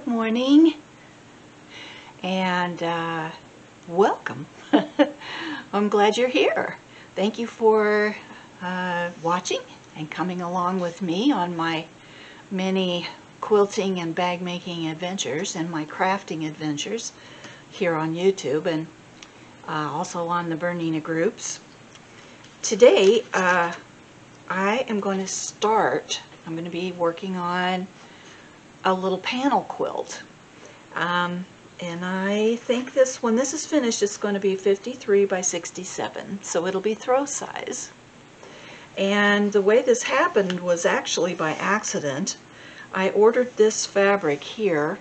good morning and uh, welcome. I'm glad you're here. Thank you for uh, watching and coming along with me on my many quilting and bag making adventures and my crafting adventures here on YouTube and uh, also on the Bernina groups. Today uh, I am going to start, I'm going to be working on a little panel quilt. Um, and I think this, when this is finished, it's going to be 53 by 67, so it'll be throw size. And the way this happened was actually by accident. I ordered this fabric here,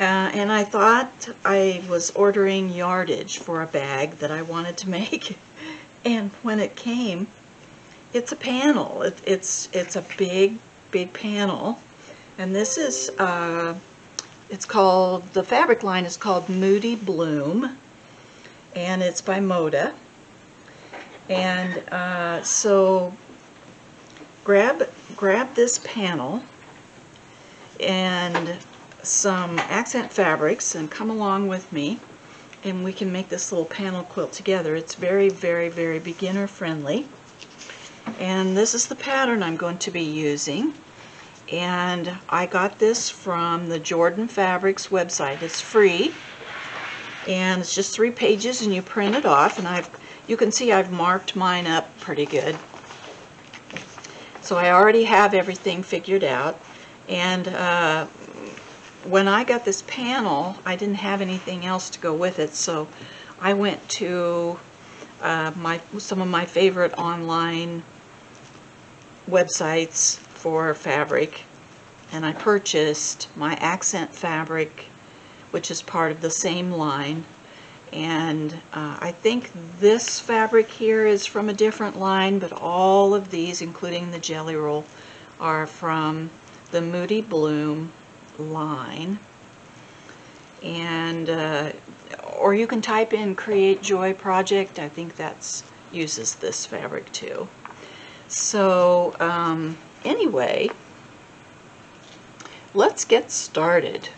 uh, and I thought I was ordering yardage for a bag that I wanted to make. and when it came, it's a panel. It, it's, it's a big big panel. And this is, uh, it's called, the fabric line is called Moody Bloom. And it's by Moda. And uh, so grab, grab this panel and some accent fabrics and come along with me and we can make this little panel quilt together. It's very, very, very beginner friendly. And this is the pattern I'm going to be using. And I got this from the Jordan Fabrics website. It's free. And it's just three pages and you print it off. And I've you can see I've marked mine up pretty good. So I already have everything figured out. And uh, when I got this panel, I didn't have anything else to go with it. So I went to uh, my some of my favorite online websites for fabric and I purchased my accent fabric which is part of the same line. And uh, I think this fabric here is from a different line but all of these including the jelly roll are from the Moody Bloom line. And uh, or you can type in create joy project. I think that's uses this fabric too. So um, anyway let's get started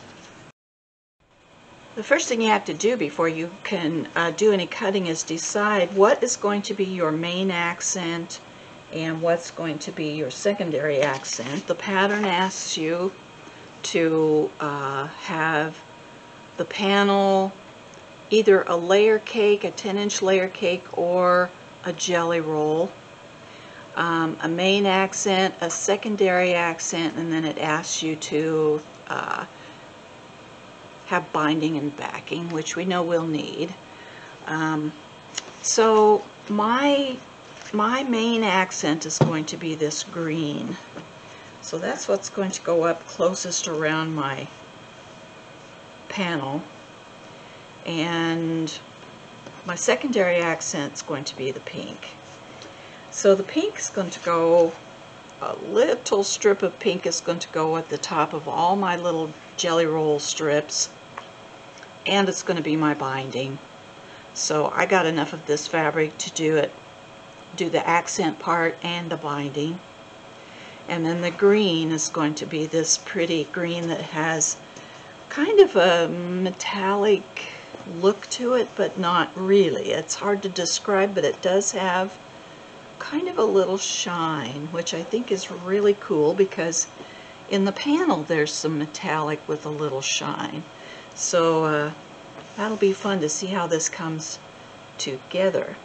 the first thing you have to do before you can uh, do any cutting is decide what is going to be your main accent and what's going to be your secondary accent. The pattern asks you to uh, have the panel either a layer cake, a 10 inch layer cake, or a jelly roll. Um, a main accent, a secondary accent, and then it asks you to uh, have binding and backing, which we know we'll need. Um, so my, my main accent is going to be this green. So that's what's going to go up closest around my panel. And my secondary accent is going to be the pink. So the pink is going to go, a little strip of pink is going to go at the top of all my little jelly roll strips. And it's going to be my binding. So I got enough of this fabric to do it, do the accent part and the binding. And then the green is going to be this pretty green that has kind of a metallic look to it, but not really. It's hard to describe, but it does have kind of a little shine, which I think is really cool because in the panel there's some metallic with a little shine. So uh, that'll be fun to see how this comes together.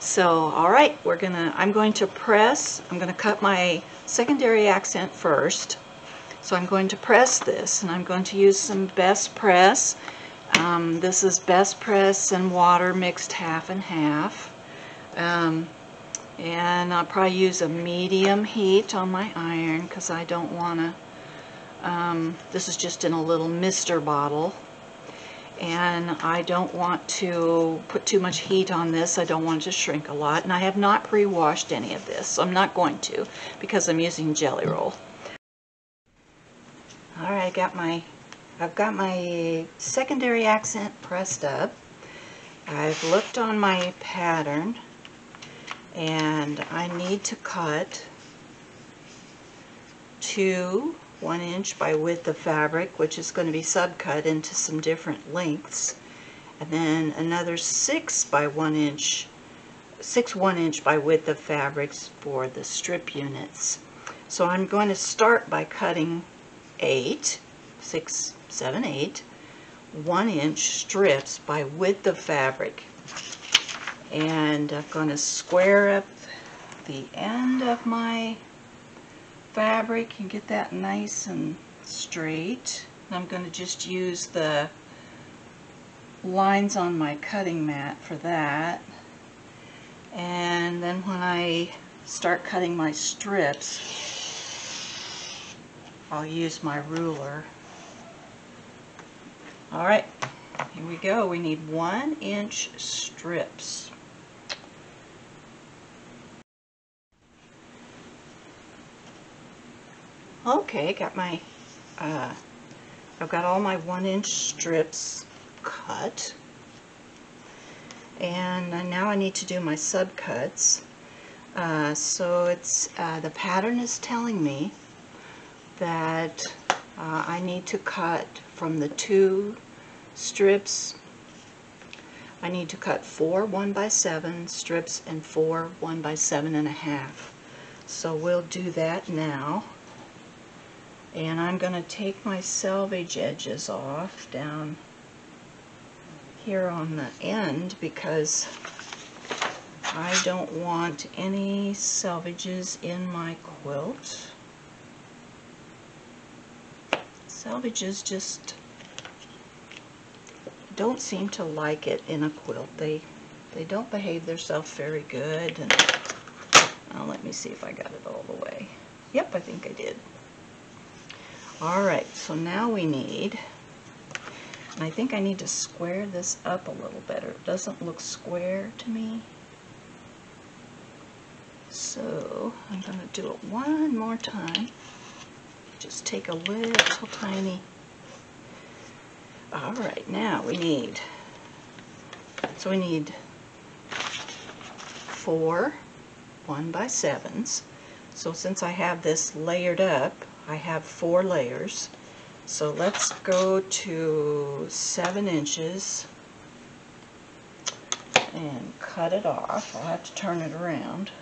So, all right, we're gonna, I'm going to press, I'm gonna cut my secondary accent first. So I'm going to press this, and I'm going to use some Best Press. Um, this is Best Press and water mixed half and half. Um, and I'll probably use a medium heat on my iron because I don't want to, um, this is just in a little mister bottle and I don't want to put too much heat on this. I don't want it to shrink a lot. And I have not pre-washed any of this. So I'm not going to because I'm using jelly roll. All right, I got my, I've got my secondary accent pressed up. I've looked on my pattern and I need to cut two one inch by width of fabric, which is going to be subcut into some different lengths. And then another six by one inch, six one inch by width of fabrics for the strip units. So I'm going to start by cutting eight, six, seven, eight, one inch strips by width of fabric. And I'm going to square up the end of my fabric and get that nice and straight. I'm going to just use the lines on my cutting mat for that. And then when I start cutting my strips, I'll use my ruler. Alright, here we go. We need one inch strips. Okay, got my, uh, I've got all my one inch strips cut. And now I need to do my subcuts. Uh, so it's, uh, the pattern is telling me that uh, I need to cut from the two strips I need to cut four one by seven strips and four one by seven and a half so we'll do that now and I'm going to take my selvage edges off down here on the end because I don't want any selvages in my quilt Selvages just don't seem to like it in a quilt. They they don't behave themselves very good. And now let me see if I got it all the way. Yep, I think I did. All right, so now we need, I think I need to square this up a little better. It doesn't look square to me. So I'm going to do it one more time just take a little tiny all right now we need so we need four one by sevens so since I have this layered up I have four layers so let's go to seven inches and cut it off I'll have to turn it around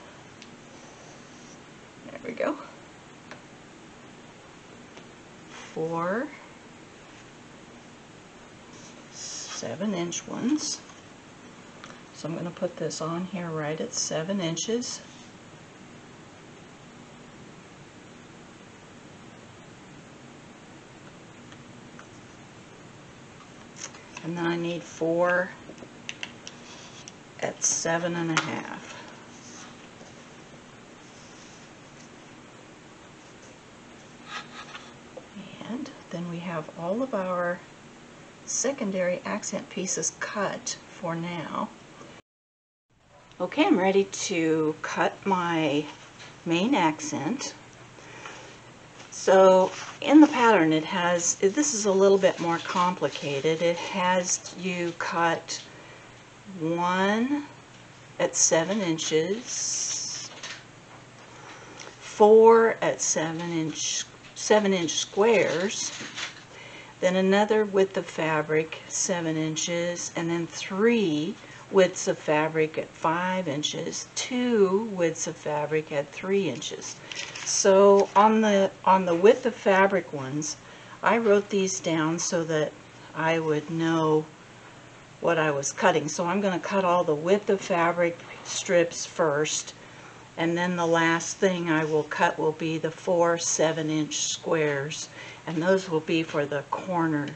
there we go four seven inch ones. So I'm going to put this on here right at seven inches. And then I need four at seven and a half. And then we have all of our secondary accent pieces cut for now. Okay, I'm ready to cut my main accent. So in the pattern it has, this is a little bit more complicated. It has you cut one at seven inches, four at seven inch seven inch squares, then another width of fabric, seven inches, and then three widths of fabric at five inches, two widths of fabric at three inches. So on the, on the width of fabric ones, I wrote these down so that I would know what I was cutting. So I'm going to cut all the width of fabric strips first and then the last thing I will cut will be the four seven inch squares and those will be for the corner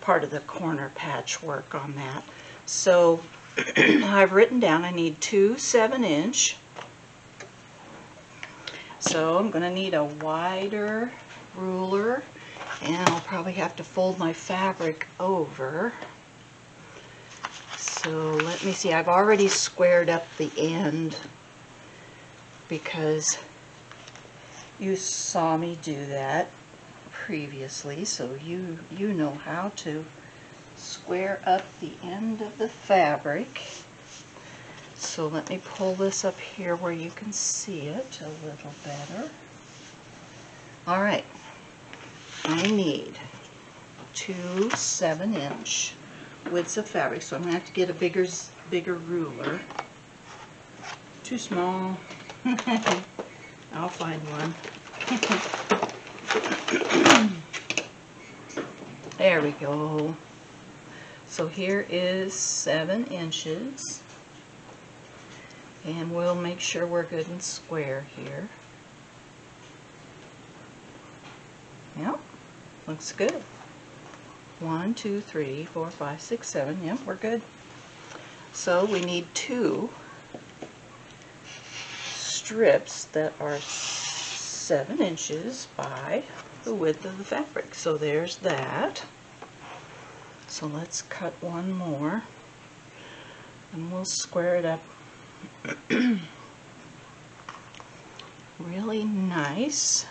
part of the corner patchwork on that so I've written down I need two seven inch so I'm gonna need a wider ruler and I'll probably have to fold my fabric over. So let me see I've already squared up the end because you saw me do that previously so you you know how to square up the end of the fabric so let me pull this up here where you can see it a little better alright I need two seven inch widths of fabric, so I'm gonna have to get a bigger, bigger ruler. Too small. I'll find one. There we go. So here is seven inches. And we'll make sure we're good and square here. Yep, looks good. One, two, three, four, five, six, seven. Yep, we're good. So we need two strips that are seven inches by the width of the fabric. So there's that. So let's cut one more and we'll square it up really nice.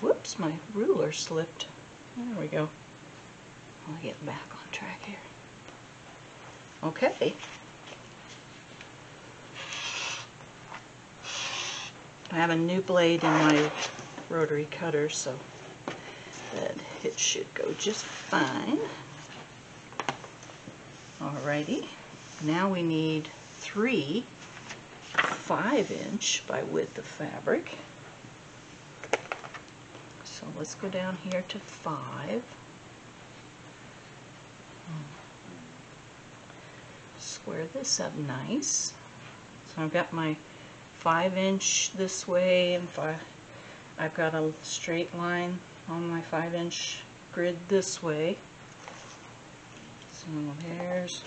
Whoops, my ruler slipped. There we go. I'll get back on track here. Okay. I have a new blade in my rotary cutter, so that it should go just fine. Alrighty, now we need three five inch by width of fabric. So let's go down here to five. Square this up nice. So I've got my five inch this way and five, I've got a straight line on my five inch grid this way. There's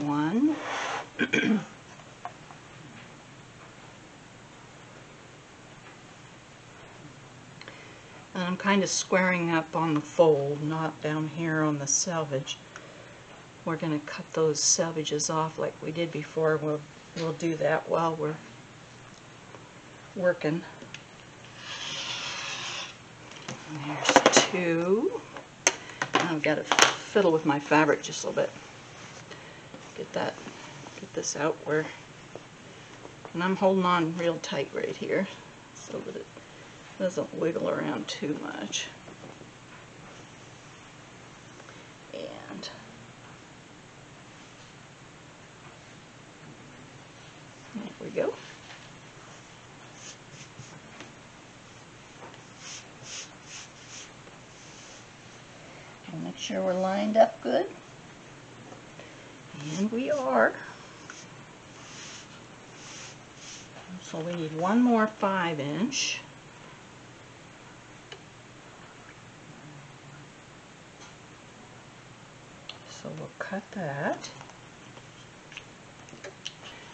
one. And I'm kind of squaring up on the fold, not down here on the selvage. We're going to cut those selvages off like we did before. We'll, we'll do that while we're working. And There's two. I've got to fiddle with my fabric just a little bit. Get that, get this out where, and I'm holding on real tight right here so that it doesn't wiggle around too much. And there we go. And make sure we're lined up good. And we are. So we need one more five inch. So we'll cut that.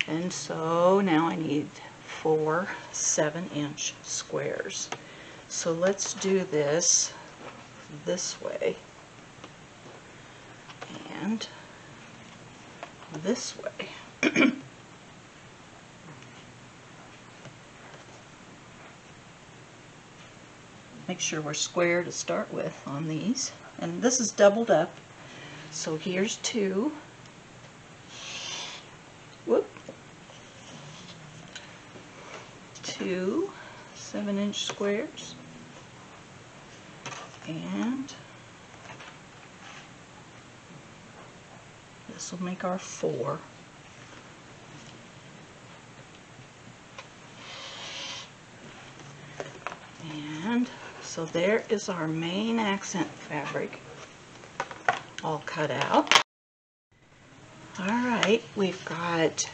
And so now I need four seven inch squares. So let's do this this way and this way. Make sure we're square to start with on these. And this is doubled up. So here's two. Whoop. Two seven inch squares. And this will make our four. And so there is our main accent fabric all cut out. All right, we've got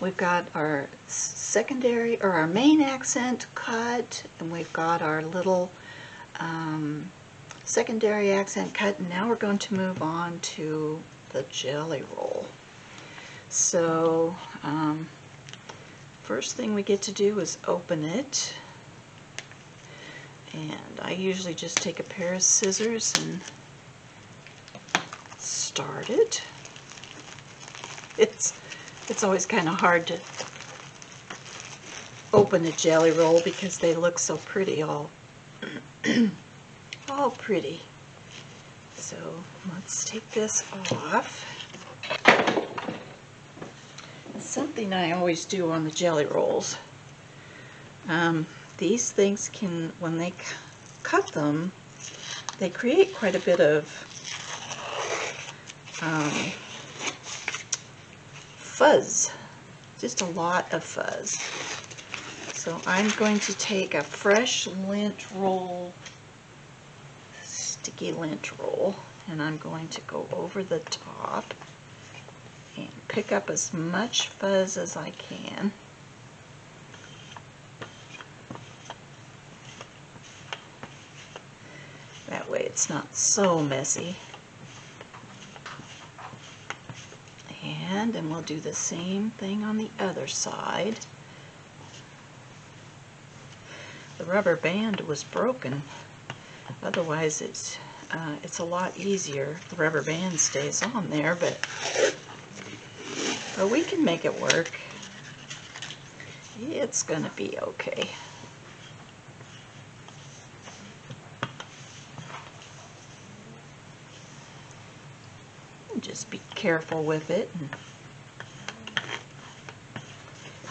we've got our secondary or our main accent cut, and we've got our little um, secondary accent cut. And now we're going to move on to the jelly roll. So um, first thing we get to do is open it. And I usually just take a pair of scissors and start it. It's it's always kind of hard to open a jelly roll because they look so pretty all all pretty. So let's take this off. something I always do on the jelly rolls. Um, these things can, when they cut them, they create quite a bit of um, fuzz, just a lot of fuzz. So I'm going to take a fresh lint roll, sticky lint roll, and I'm going to go over the top and pick up as much fuzz as I can. That way it's not so messy. And then we'll do the same thing on the other side. The rubber band was broken. Otherwise it's uh, it's a lot easier. The rubber band stays on there, but, but we can make it work. It's gonna be okay. Just be careful with it.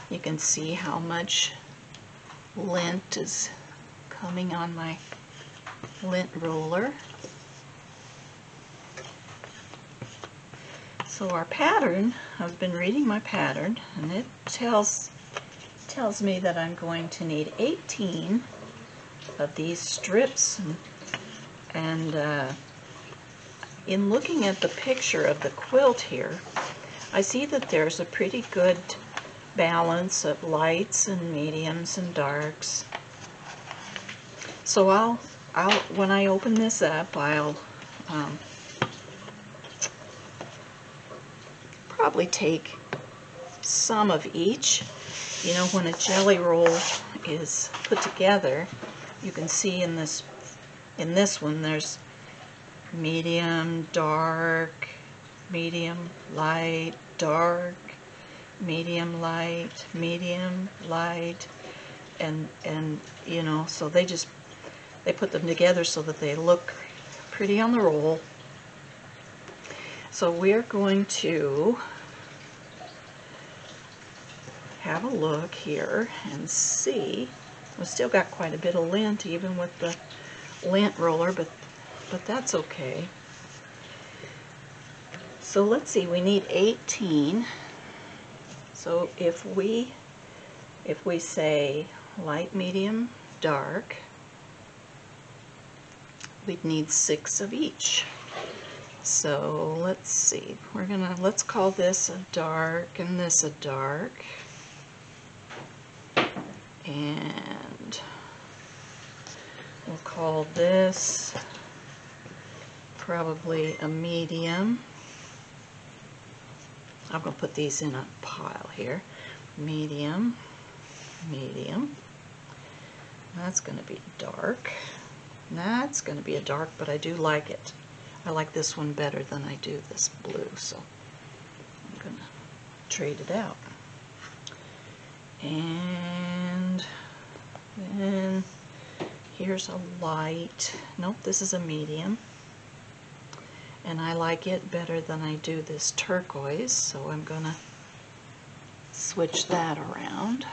You can see how much lint is coming on my lint roller. So our pattern, I've been reading my pattern, and it tells tells me that I'm going to need 18 of these strips. And, and uh, in looking at the picture of the quilt here, I see that there's a pretty good balance of lights and mediums and darks. So I'll, I'll when I open this up, I'll um, probably take some of each. You know, when a jelly roll is put together, you can see in this in this one there's medium, dark, medium, light, dark, medium, light, medium, light, and and you know, so they just they put them together so that they look pretty on the roll. So we're going to have a look here and see. We've still got quite a bit of lint even with the lint roller, but, but that's okay. So let's see, we need 18. So if we, if we say light, medium, dark, we'd need six of each. So let's see, we're gonna, let's call this a dark and this a dark and we'll call this probably a medium. I'm going to put these in a pile here. Medium, medium. That's going to be dark. That's going to be a dark, but I do like it. I like this one better than I do this blue, so I'm going to trade it out. And then here's a light. Nope, this is a medium. And I like it better than I do this turquoise, so I'm going to switch that around.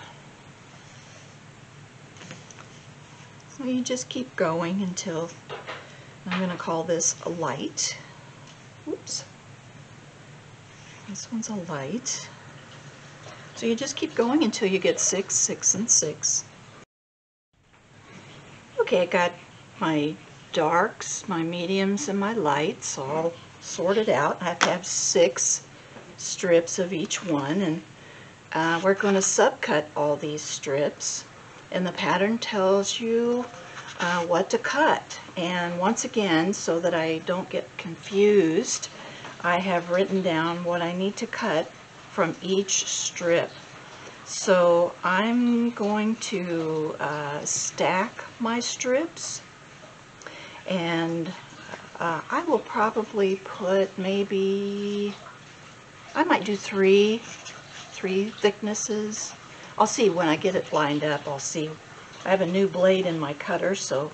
You just keep going until I'm going to call this a light. Oops. This one's a light. So you just keep going until you get six, six, and six. Okay, I got my darks, my mediums, and my lights all sorted out. I have to have six strips of each one, and uh, we're going to subcut all these strips. And the pattern tells you uh, what to cut. And once again, so that I don't get confused, I have written down what I need to cut from each strip. So I'm going to uh, stack my strips and uh, I will probably put maybe, I might do three, three thicknesses. I'll see when I get it lined up, I'll see. I have a new blade in my cutter, so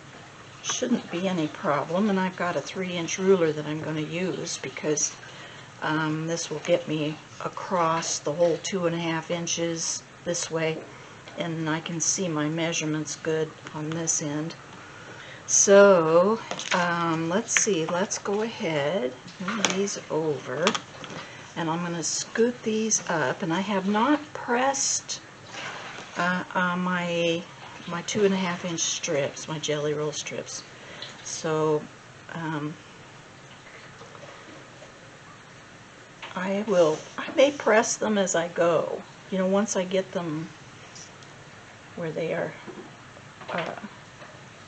shouldn't be any problem. And I've got a three inch ruler that I'm going to use because Um, this will get me across the whole two and a half inches this way and I can see my measurements good on this end. So um, let's see, let's go ahead, move these over and I'm going to scoot these up and I have not pressed uh, uh, my my two and a half inch strips, my jelly roll strips. So um, I will, I may press them as I go. You know, once I get them where they are uh,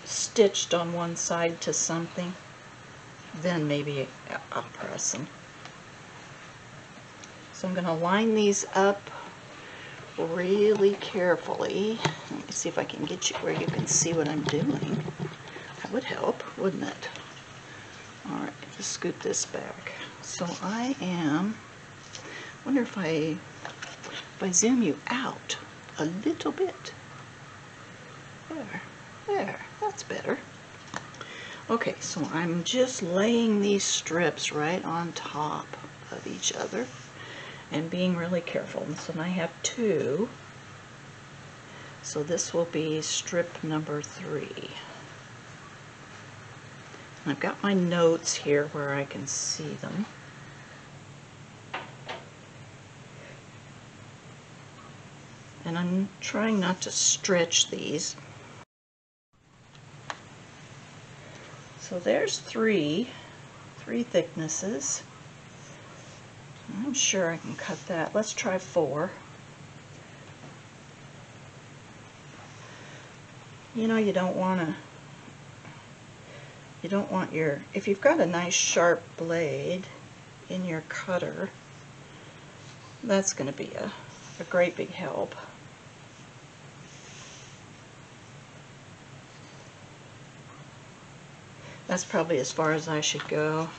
stitched on one side to something, then maybe I'll press them. So I'm going to line these up really carefully. Let me see if I can get you where you can see what I'm doing. That would help, wouldn't it? Alright, just scoot this back. So I am, wonder if I, if I zoom you out a little bit. There, there, that's better. Okay, so I'm just laying these strips right on top of each other and being really careful. And so I have two. So this will be strip number three. I've got my notes here where I can see them. And I'm trying not to stretch these. So there's three, three thicknesses. I'm sure I can cut that. Let's try four. You know, you don't want to, you don't want your, if you've got a nice sharp blade in your cutter, that's going to be a, a great big help. That's probably as far as I should go.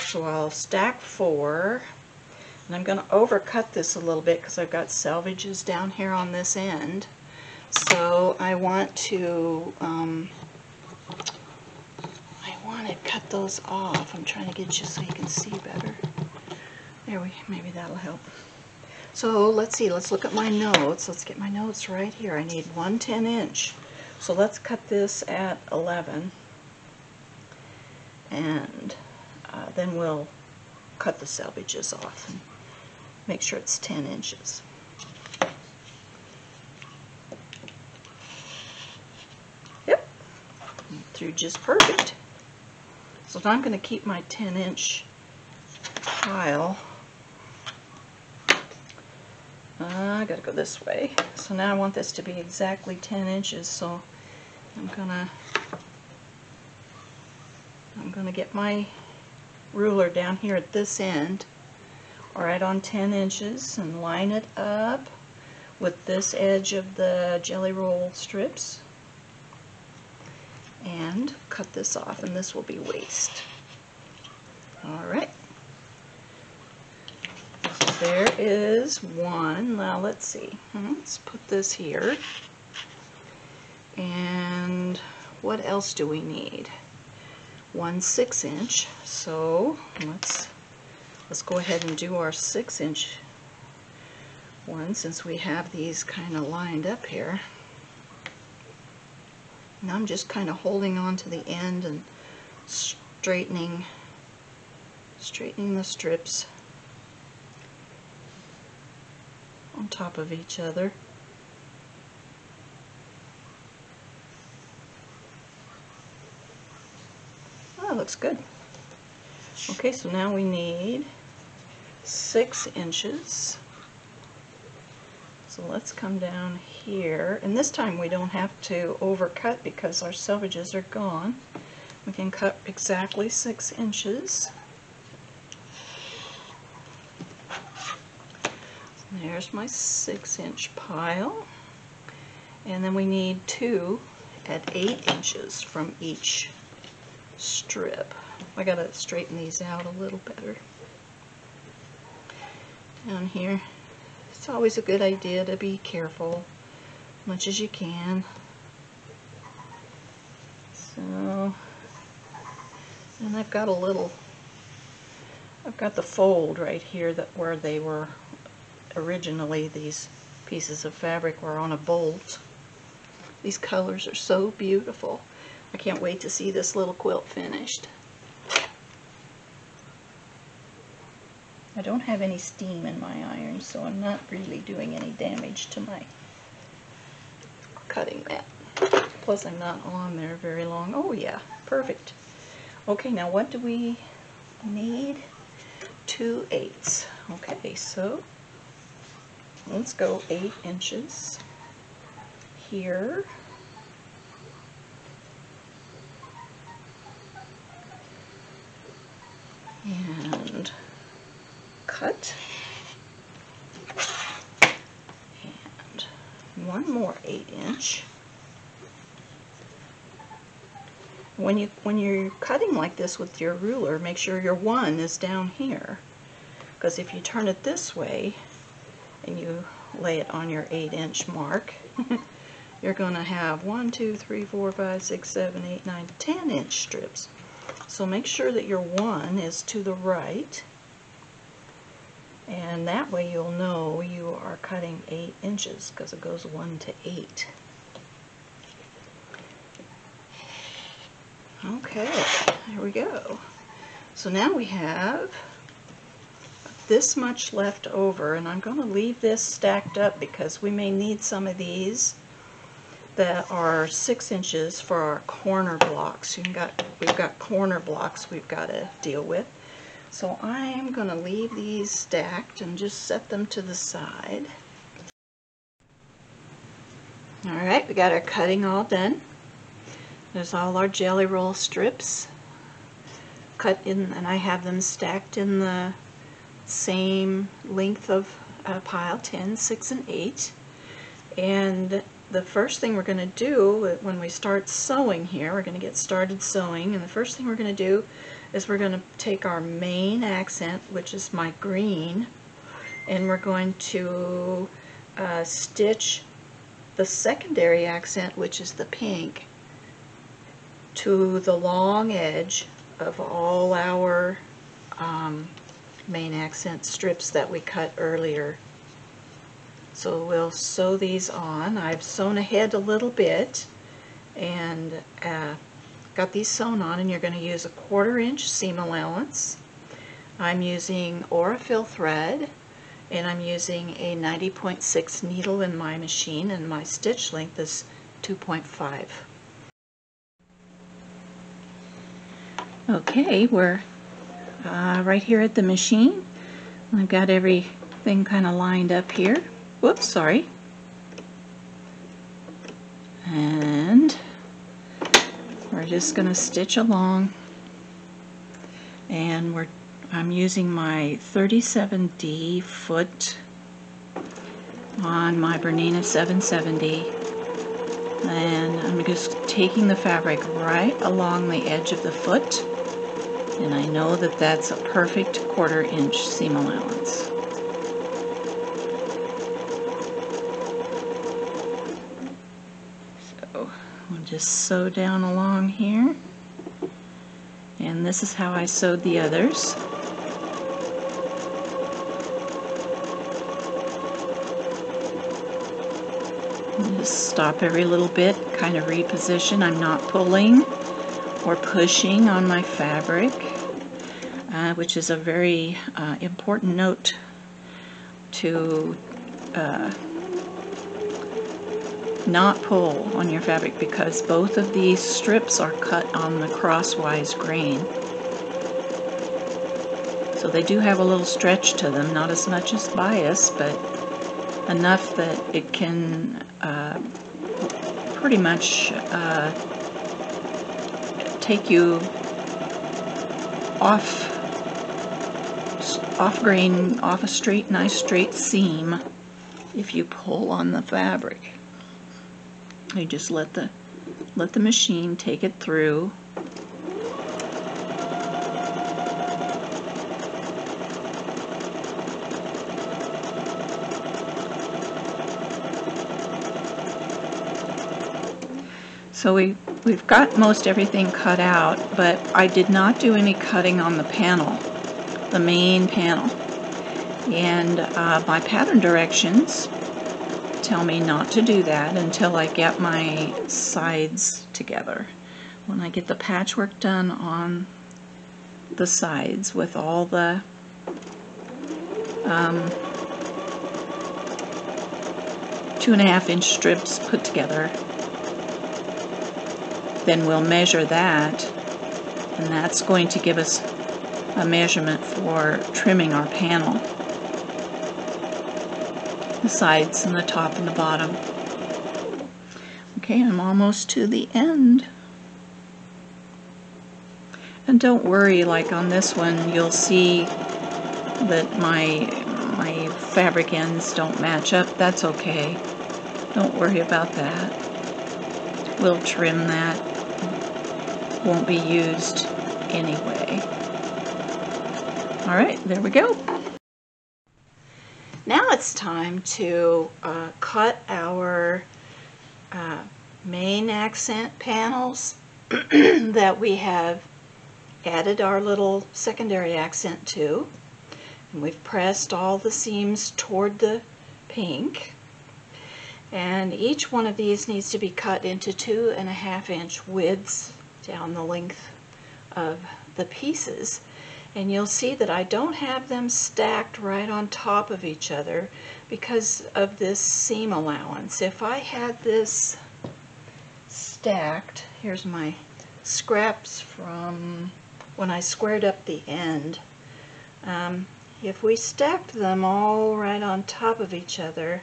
So I'll stack four. And I'm going to overcut this a little bit because I've got selvages down here on this end. So I want to, um, I want to cut those off. I'm trying to get you so you can see better. There we, maybe that'll help. So let's see, let's look at my notes. Let's get my notes right here. I need one 10 inch. So let's cut this at 11. And uh, then we'll cut the selvages off make sure it's 10 inches. Yep, through just perfect. So I'm going to keep my 10 inch pile. Uh, I gotta go this way. So now I want this to be exactly 10 inches, so I'm gonna I'm gonna get my ruler down here at this end right on 10 inches and line it up with this edge of the jelly roll strips and cut this off and this will be waste. Alright. So there is one. Now let's see. Hmm, let's put this here. And what else do we need? One six inch. So let's Let's go ahead and do our six inch one since we have these kind of lined up here. Now I'm just kind of holding on to the end and straightening straightening the strips on top of each other. Oh, that looks good. Okay, so now we need six inches. So let's come down here, and this time we don't have to overcut because our selvages are gone. We can cut exactly six inches. There's my six inch pile. And then we need two at eight inches from each strip. I gotta straighten these out a little better. Down here, it's always a good idea to be careful as much as you can. So, and I've got a little I've got the fold right here that where they were originally these pieces of fabric were on a bolt. These colors are so beautiful. I can't wait to see this little quilt finished. I don't have any steam in my iron, so I'm not really doing any damage to my cutting mat. Plus I'm not on there very long. Oh yeah, perfect. Okay, now what do we need? Two eighths. Okay, so let's go eight inches here. And cut. And one more eight inch. When you when you're cutting like this with your ruler, make sure your one is down here. Because if you turn it this way and you lay it on your eight inch mark, you're going to have one, two, three, four, five, six, seven, eight, nine, ten inch strips. So make sure that your one is to the right and that way you'll know you are cutting 8 inches because it goes 1 to 8. Okay, there we go. So now we have this much left over and I'm going to leave this stacked up because we may need some of these that are six inches for our corner blocks. Got, we've got corner blocks we've got to deal with. So I'm going to leave these stacked and just set them to the side. Alright, we got our cutting all done. There's all our jelly roll strips cut in, and I have them stacked in the same length of uh, pile, 10, 6, and 8. And the first thing we're going to do when we start sewing here, we're going to get started sewing, and the first thing we're going to do is we're going to take our main accent, which is my green, and we're going to uh, stitch the secondary accent, which is the pink, to the long edge of all our um, main accent strips that we cut earlier. So we'll sew these on. I've sewn ahead a little bit and uh, got these sewn on and you're going to use a quarter inch seam allowance. I'm using Aurifil thread and I'm using a 90.6 needle in my machine and my stitch length is 2.5. Okay, we're uh, right here at the machine. I've got everything kind of lined up here. Whoops, sorry. And we're just going to stitch along. And we're I'm using my 37D foot on my Bernina 770 and I'm just taking the fabric right along the edge of the foot. And I know that that's a perfect quarter inch seam allowance. We'll just sew down along here. And this is how I sewed the others. Just stop every little bit, kind of reposition. I'm not pulling or pushing on my fabric, uh, which is a very uh, important note to uh, not pull on your fabric because both of these strips are cut on the crosswise grain. So they do have a little stretch to them, not as much as bias, but enough that it can uh, pretty much uh, take you off off grain, off a straight, nice straight seam if you pull on the fabric. You just let the let the machine take it through. So we, we've got most everything cut out, but I did not do any cutting on the panel. the main panel. And uh, my pattern directions tell me not to do that until I get my sides together. When I get the patchwork done on the sides with all the um, two and a half inch strips put together, then we'll measure that and that's going to give us a measurement for trimming our panel. The sides and the top and the bottom. Okay, I'm almost to the end. And don't worry, like on this one, you'll see that my my fabric ends don't match up. That's okay. Don't worry about that. We'll trim that. Won't be used anyway. All right, there we go. It's time to uh, cut our uh, main accent panels that we have added our little secondary accent to. And we've pressed all the seams toward the pink. And each one of these needs to be cut into two and a half inch widths down the length of the pieces. And you'll see that I don't have them stacked right on top of each other because of this seam allowance. If I had this stacked, here's my scraps from when I squared up the end. Um, if we stacked them all right on top of each other,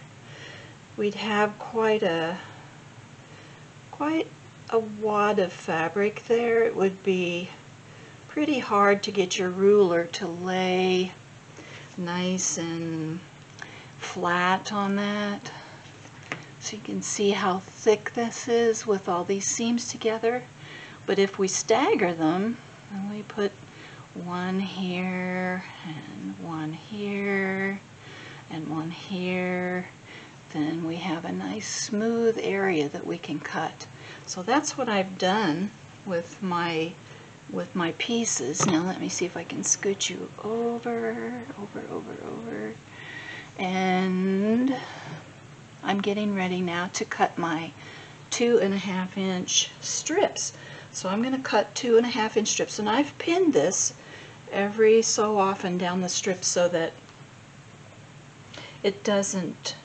we'd have quite a quite a wad of fabric there. It would be pretty hard to get your ruler to lay nice and flat on that. So you can see how thick this is with all these seams together. But if we stagger them, and we put one here and one here and one here then we have a nice smooth area that we can cut. So that's what I've done with my with my pieces. Now let me see if I can scoot you over, over, over, over. And I'm getting ready now to cut my two and a half inch strips. So I'm going to cut two and a half inch strips and I've pinned this every so often down the strip so that it doesn't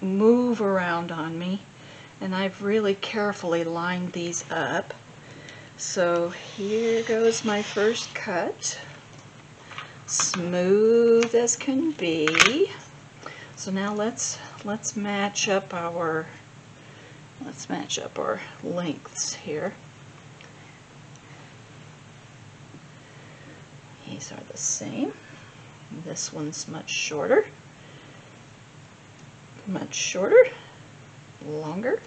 move around on me and I've really carefully lined these up. So here goes my first cut. Smooth as can be. So now let's let's match up our let's match up our lengths here. These are the same. This one's much shorter much shorter, longer,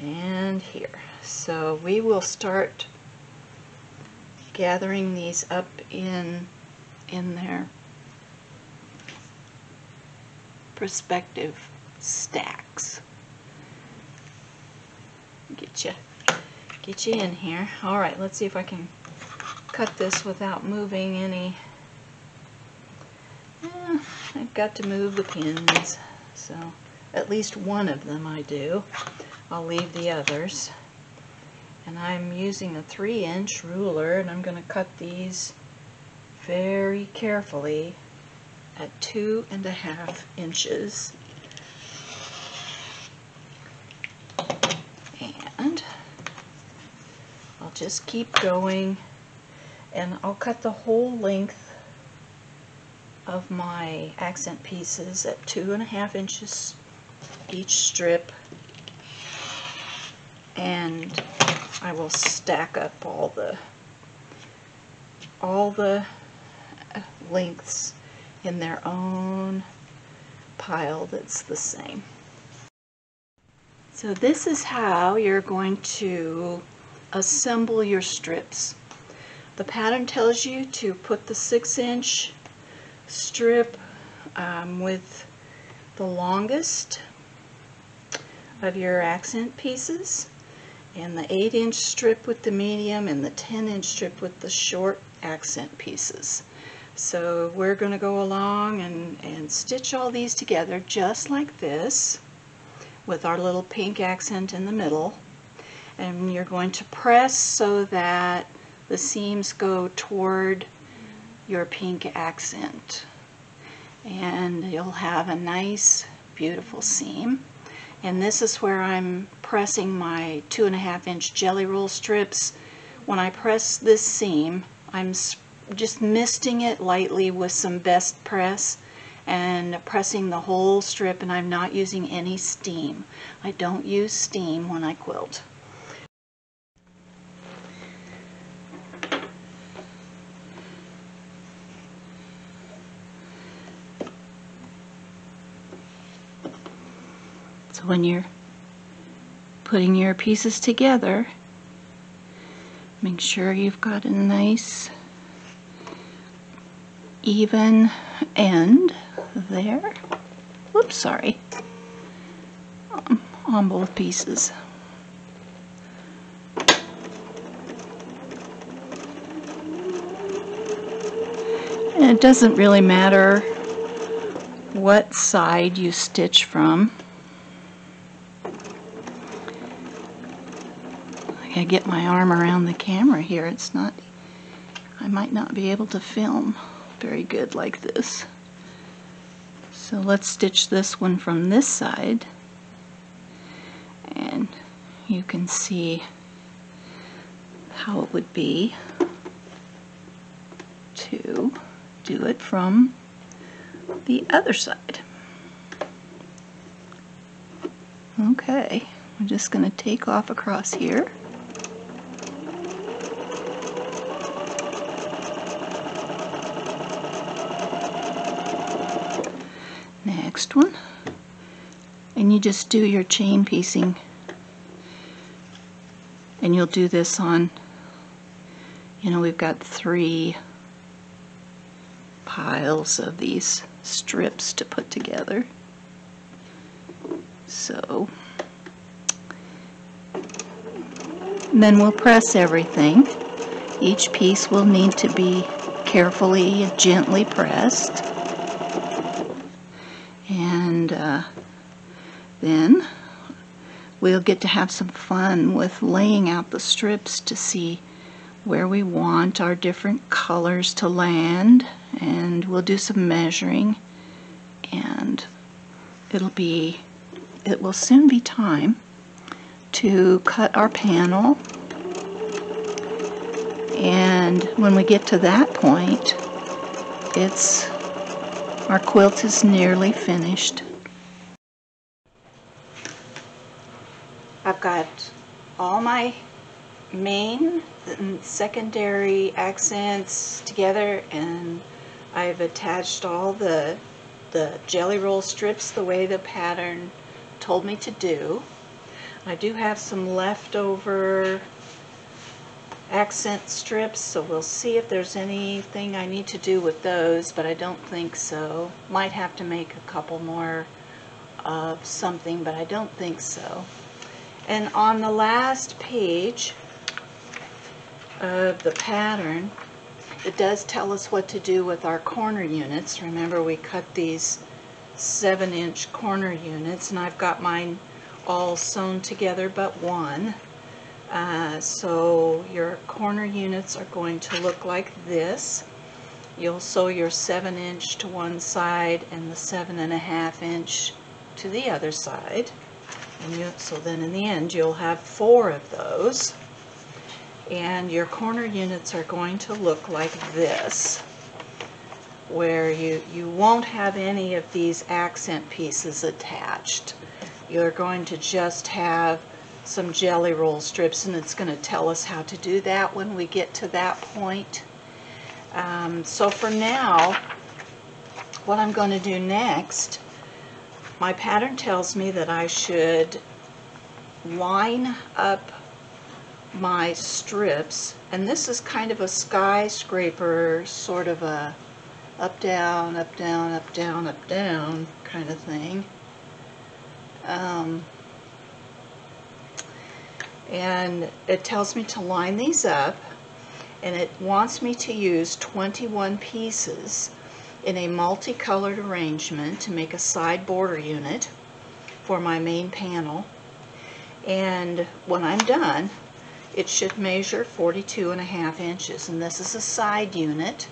and here. So we will start gathering these up in in their perspective stacks. Get you, get you in here. All right, let's see if I can cut this without moving any. Eh, I've got to move the pins. So at least one of them I do. I'll leave the others. And I'm using a three inch ruler and I'm going to cut these very carefully at two and a half inches. And I'll just keep going and I'll cut the whole length of my accent pieces at two and a half inches each strip and I will stack up all the all the lengths in their own pile that's the same. So this is how you're going to assemble your strips. The pattern tells you to put the six inch strip um, with the longest of your accent pieces and the 8 inch strip with the medium and the 10 inch strip with the short accent pieces. So we're going to go along and, and stitch all these together just like this with our little pink accent in the middle. And you're going to press so that the seams go toward your pink accent. And you'll have a nice, beautiful seam. And this is where I'm pressing my two and a half inch jelly roll strips. When I press this seam, I'm just misting it lightly with some best press and pressing the whole strip and I'm not using any steam. I don't use steam when I quilt. When you're putting your pieces together, make sure you've got a nice even end there. Whoops, sorry. Um, on both pieces. And it doesn't really matter what side you stitch from. I get my arm around the camera here. It's not, I might not be able to film very good like this. So let's stitch this one from this side and you can see how it would be to do it from the other side. Okay, I'm just going to take off across here. One. And you just do your chain piecing. And you'll do this on, you know, we've got three piles of these strips to put together. So, then we'll press everything. Each piece will need to be carefully gently pressed. And uh, then we'll get to have some fun with laying out the strips to see where we want our different colors to land. And we'll do some measuring. And it'll be it will soon be time to cut our panel. And when we get to that point it's our quilt is nearly finished I've got all my main and secondary accents together and I've attached all the the jelly roll strips the way the pattern told me to do. I do have some leftover accent strips so we'll see if there's anything I need to do with those but I don't think so. Might have to make a couple more of something but I don't think so. And on the last page of the pattern, it does tell us what to do with our corner units. Remember we cut these 7 inch corner units and I've got mine all sewn together but one. Uh, so your corner units are going to look like this. You'll sew your 7 inch to one side and the seven and a half inch to the other side. And you, so then in the end you'll have four of those and your corner units are going to look like this where you, you won't have any of these accent pieces attached. You're going to just have some jelly roll strips and it's going to tell us how to do that when we get to that point. Um, so for now, what I'm going to do next, my pattern tells me that I should line up my strips and this is kind of a skyscraper sort of a up down up down up down up down kind of thing um, and it tells me to line these up and it wants me to use 21 pieces in a multicolored arrangement to make a side border unit for my main panel. And when I'm done, it should measure 42 and a half inches. And this is a side unit,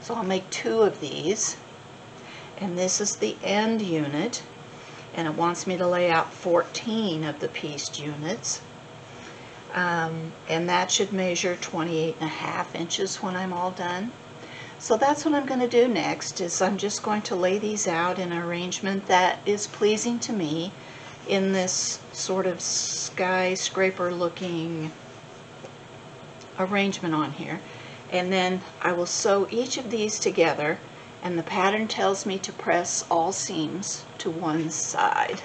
so I'll make two of these. And this is the end unit, and it wants me to lay out 14 of the pieced units. Um, and that should measure 28 and a half inches when I'm all done. So that's what I'm going to do next is I'm just going to lay these out in an arrangement that is pleasing to me in this sort of skyscraper looking arrangement on here. And then I will sew each of these together and the pattern tells me to press all seams to one side.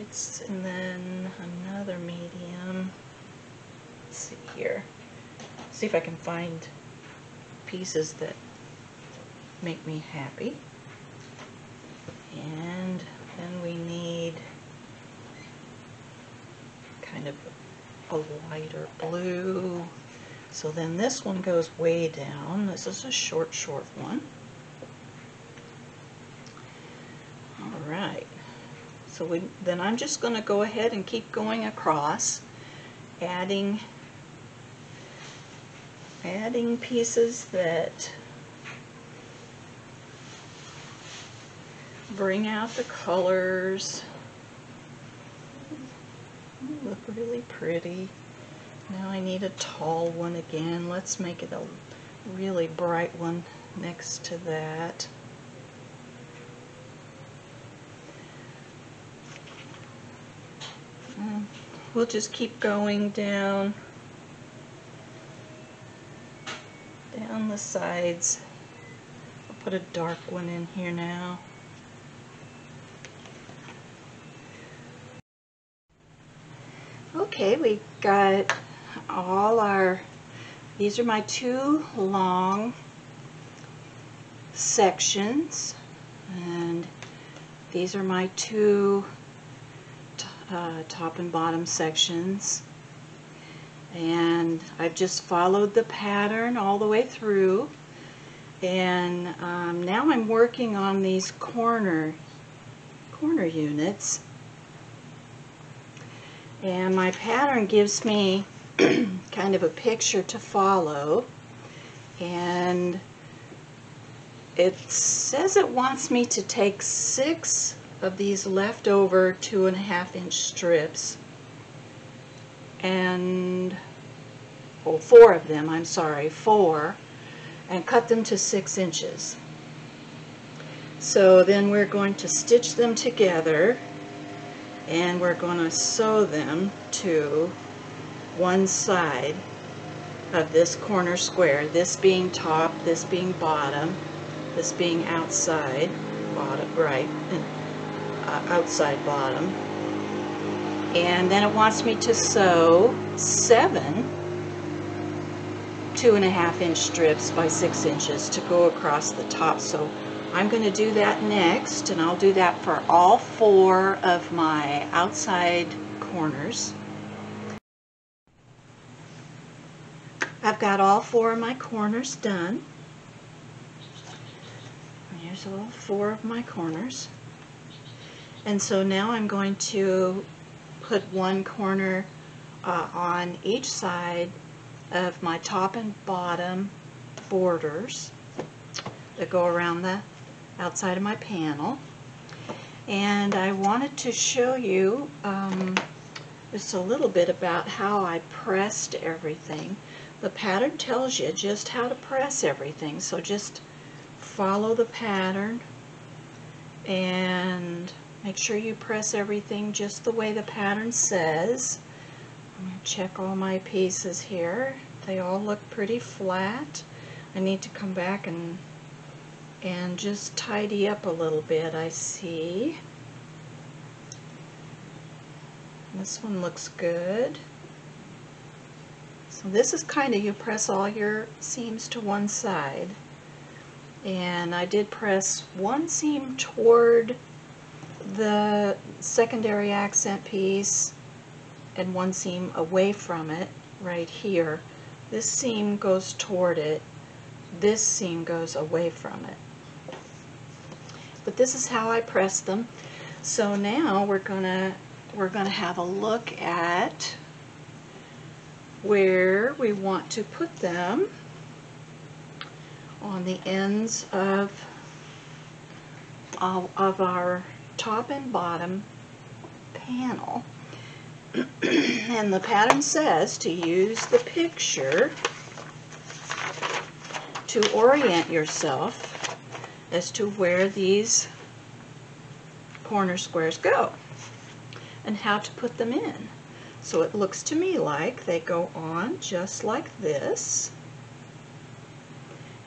It's, and then another medium. Let's see here. See if I can find pieces that make me happy. And then we need kind of a lighter blue. So then this one goes way down. This is a short, short one. All right. So we, then I'm just going to go ahead and keep going across, adding, adding pieces that bring out the colors, look really pretty. Now I need a tall one again. Let's make it a really bright one next to that. Mm, we'll just keep going down down the sides. I'll put a dark one in here now. Okay, we got all our, these are my two long sections and these are my two uh, top and bottom sections. And I've just followed the pattern all the way through. And um, now I'm working on these corner corner units and my pattern gives me kind of a picture to follow and it says it wants me to take six of these leftover two and a half inch strips and oh, four of them, I'm sorry, four, and cut them to six inches. So then we're going to stitch them together and we're going to sew them to one side of this corner square, this being top, this being bottom, this being outside, bottom, right, and uh, outside bottom. And then it wants me to sew seven two and a half inch strips by six inches to go across the top. So I'm going to do that next and I'll do that for all four of my outside corners. I've got all four of my corners done. Here's all four of my corners. And so now I'm going to put one corner uh, on each side of my top and bottom borders that go around the outside of my panel. And I wanted to show you um, just a little bit about how I pressed everything. The pattern tells you just how to press everything, so just follow the pattern and Make sure you press everything just the way the pattern says. I'm going to check all my pieces here. They all look pretty flat. I need to come back and and just tidy up a little bit, I see. This one looks good. So this is kind of, you press all your seams to one side. And I did press one seam toward the secondary accent piece and one seam away from it, right here. This seam goes toward it, this seam goes away from it. But this is how I press them. So now we're gonna we're gonna have a look at where we want to put them on the ends of of, of our top and bottom panel. and the pattern says to use the picture to orient yourself as to where these corner squares go and how to put them in. So it looks to me like they go on just like this.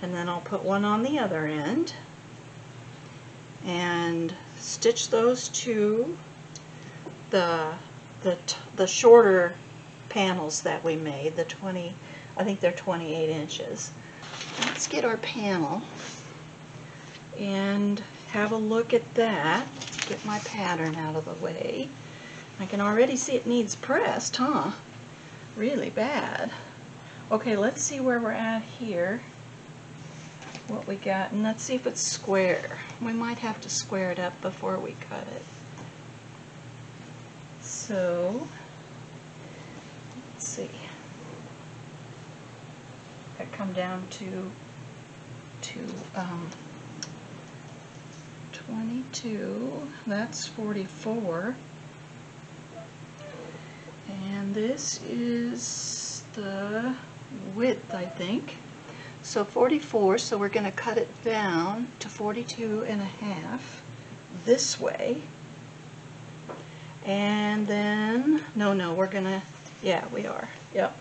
And then I'll put one on the other end and stitch those to the the the shorter panels that we made, the 20, I think they're 28 inches. Let's get our panel and have a look at that. Get my pattern out of the way. I can already see it needs pressed, huh? Really bad. Okay, let's see where we're at here. What we got, and let's see if it's square. We might have to square it up before we cut it. So, let's see. I come down to to um, 22. That's 44. And this is the width, I think. So 44, so we're going to cut it down to 42 and a half this way. And then, no, no, we're going to, yeah, we are, yep.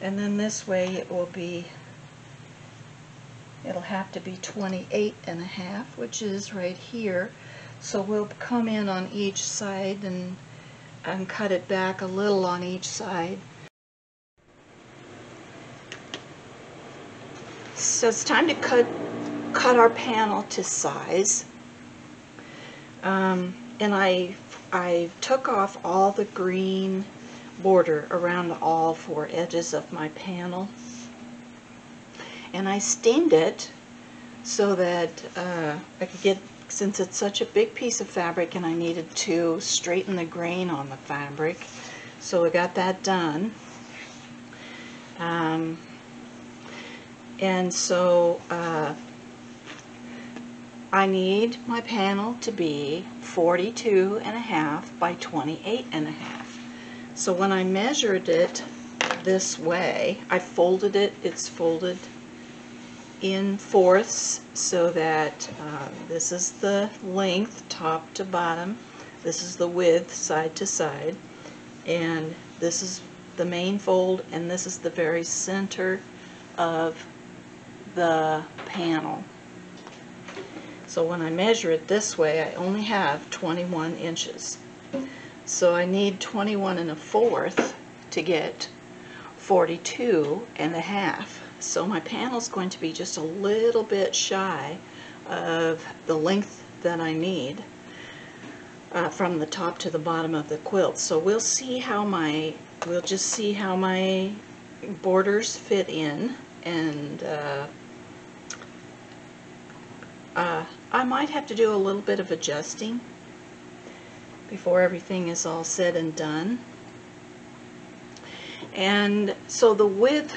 And then this way it will be, it'll have to be 28 and a half, which is right here. So we'll come in on each side and and cut it back a little on each side. So it's time to cut cut our panel to size. Um, and I I took off all the green border around all four edges of my panel. And I steamed it so that uh, I could get since it's such a big piece of fabric and I needed to straighten the grain on the fabric. So I got that done. Um, and so uh, I need my panel to be 42 and a half by 28 and a half. So when I measured it this way, I folded it, it's folded in fourths so that uh, this is the length top to bottom. This is the width side to side. And this is the main fold and this is the very center of the panel. So when I measure it this way I only have 21 inches. So I need 21 and a fourth to get 42 and a half so my panel is going to be just a little bit shy of the length that I need uh, from the top to the bottom of the quilt. So we'll see how my, we'll just see how my borders fit in and uh, uh, I might have to do a little bit of adjusting before everything is all said and done. And so the width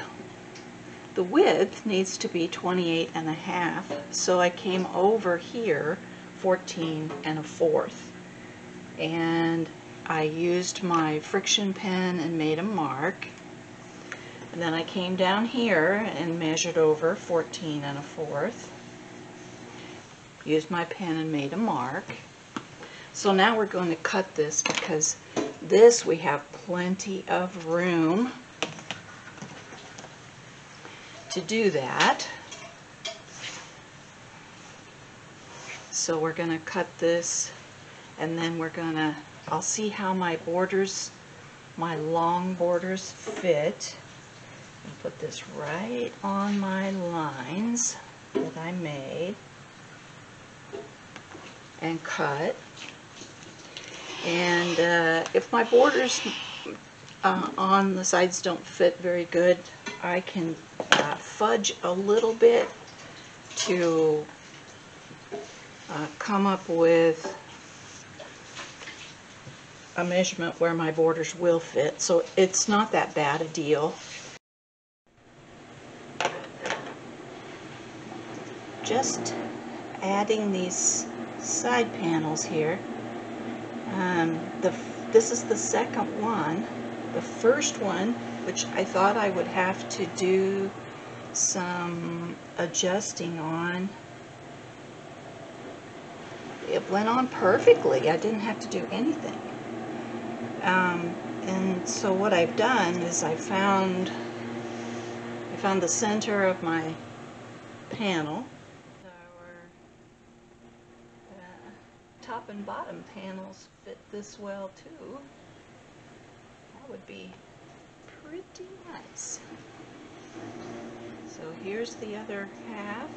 the width needs to be 28 and a half, so I came over here 14 and a fourth. And I used my friction pen and made a mark. And then I came down here and measured over 14 and a fourth. Used my pen and made a mark. So now we're going to cut this because this we have plenty of room to do that. So we're going to cut this and then we're going to, I'll see how my borders, my long borders fit. And put this right on my lines that I made. and cut. And uh, if my borders uh, on the sides don't fit very good, I can fudge a little bit to uh, come up with a measurement where my borders will fit. So it's not that bad a deal. Just adding these side panels here. Um, the, this is the second one. The first one, which I thought I would have to do some adjusting on, it went on perfectly. I didn't have to do anything. Um, and so what I've done is I found I found the center of my panel. Our uh, top and bottom panels fit this well too. That would be pretty nice. So here's the other half.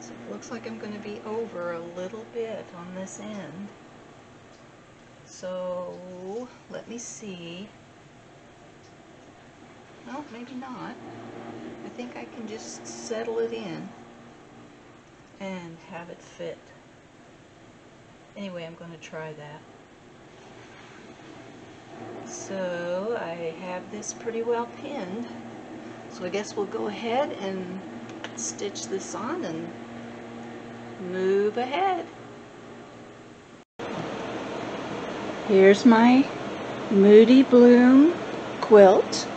So it looks like I'm going to be over a little bit on this end. So let me see. No, maybe not. I think I can just settle it in and have it fit. Anyway, I'm going to try that. So I have this pretty well pinned. So I guess we'll go ahead and stitch this on and move ahead. Here's my Moody Bloom quilt,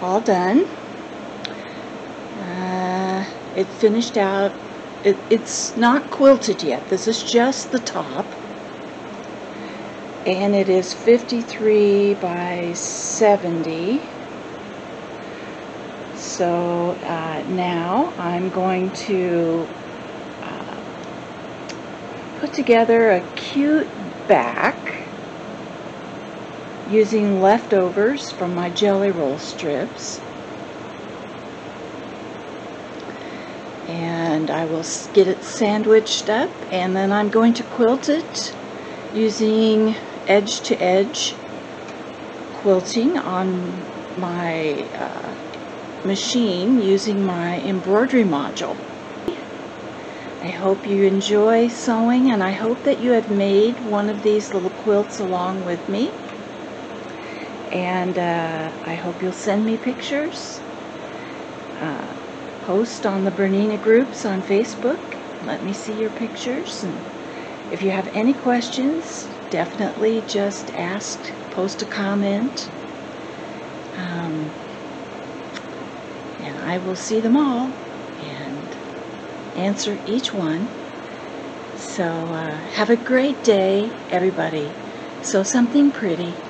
all done. Uh, it finished out, it, it's not quilted yet, this is just the top. And it is 53 by 70. So uh, now I'm going to uh, put together a cute back using leftovers from my jelly roll strips. And I will get it sandwiched up and then I'm going to quilt it using edge to edge quilting on my uh, machine using my embroidery module. I hope you enjoy sewing and I hope that you have made one of these little quilts along with me. And uh, I hope you'll send me pictures. Uh, post on the Bernina groups on Facebook. Let me see your pictures. And if you have any questions, definitely just ask, post a comment. Um, and I will see them all and answer each one. So uh, have a great day, everybody. Sew something pretty.